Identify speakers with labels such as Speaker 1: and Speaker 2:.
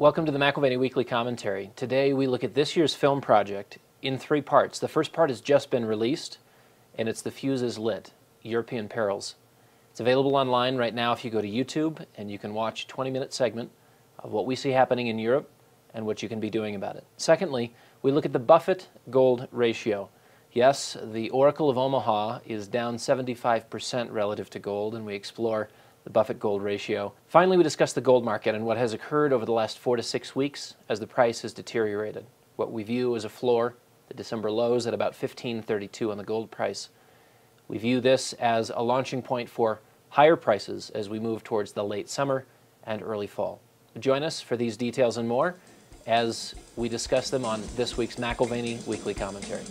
Speaker 1: Welcome to the McAlvany Weekly Commentary. Today we look at this year's film project in three parts. The first part has just been released, and it's The Fuse is Lit, European Perils. It's available online right now if you go to YouTube, and you can watch a 20-minute segment of what we see happening in Europe and what you can be doing about it. Secondly, we look at the Buffett gold ratio. Yes, the Oracle of Omaha is down 75% relative to gold, and we explore the Buffett gold ratio. Finally, we discuss the gold market and what has occurred over the last four to six weeks as the price has deteriorated. What we view as a floor, the December lows at about 1532 on the gold price. We view this as a launching point for higher prices as we move towards the late summer and early fall. Join us for these details and more as we discuss them on this week's McAlvany Weekly Commentary.